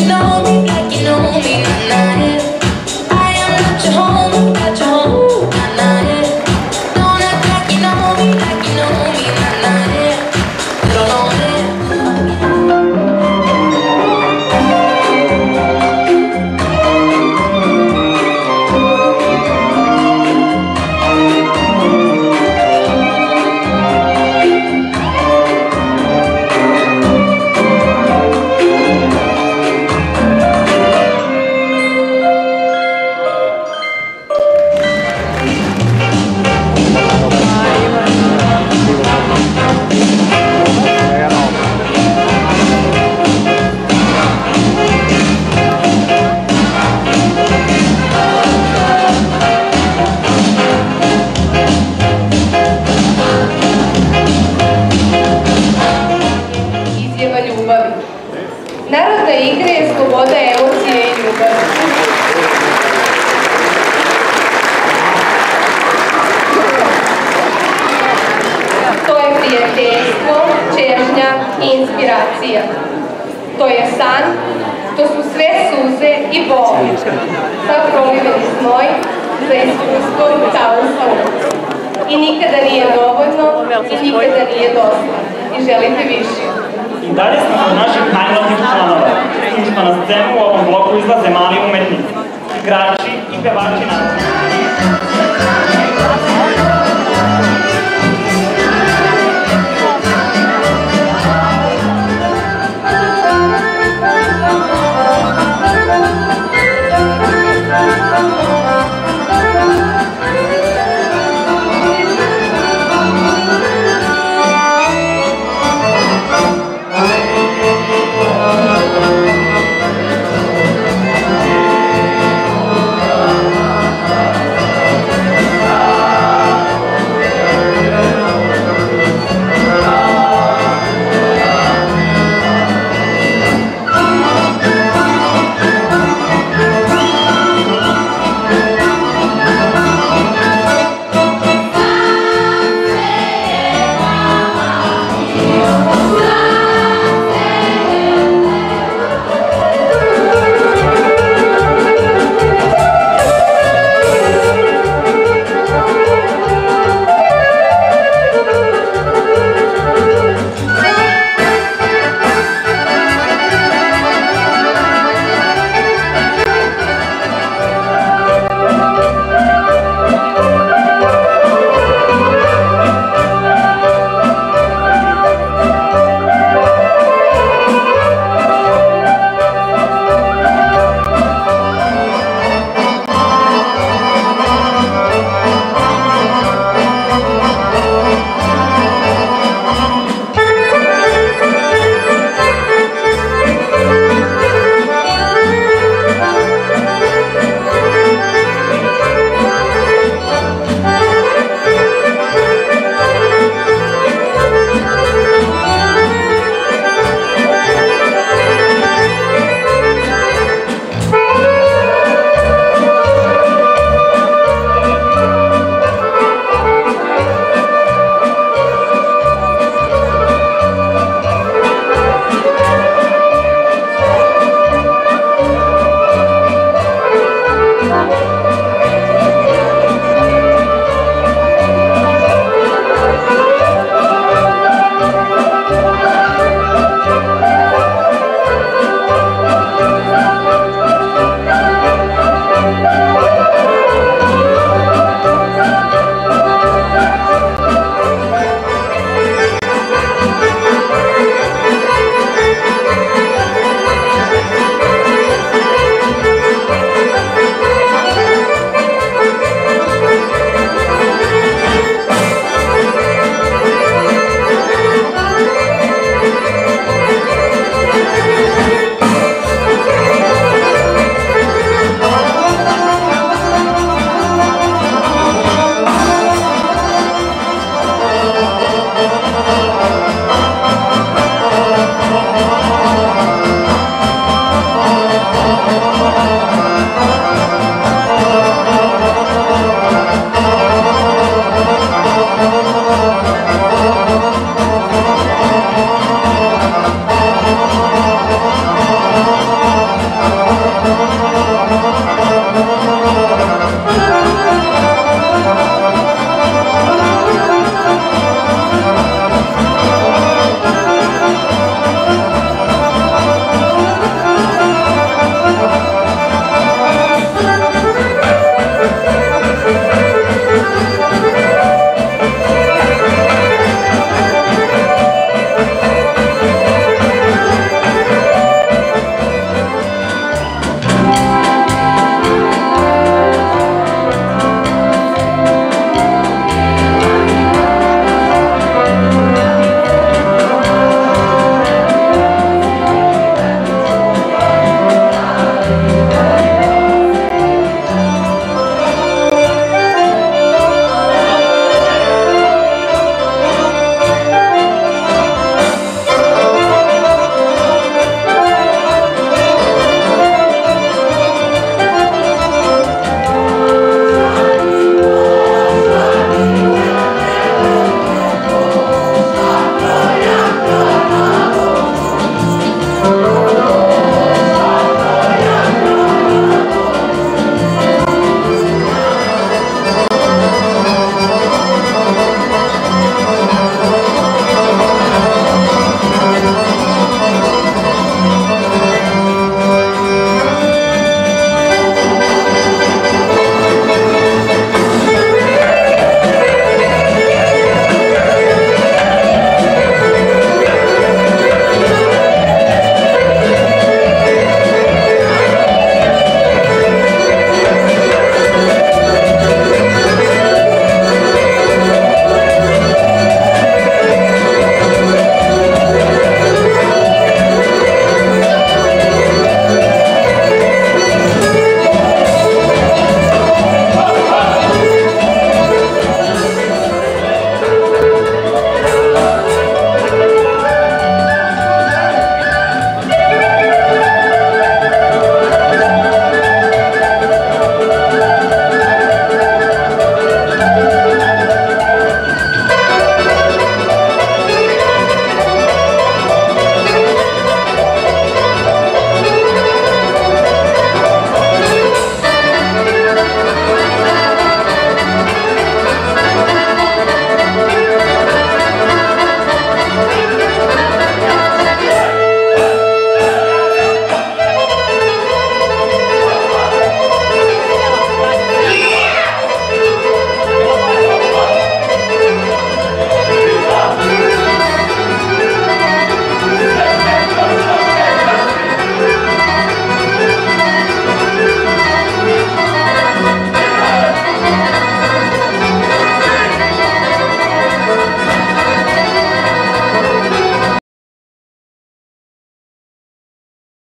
you know i inspiracija. To je san, to su sve suze i boli. Sad proliveni znoj za iskustvo talusa I nikada nije dovoljno i nikada nije dosta. I želite više. I dalje smo od naših najmlađih članova. Što na scenu u ovom bloku izlaze mali umetnici, igrači,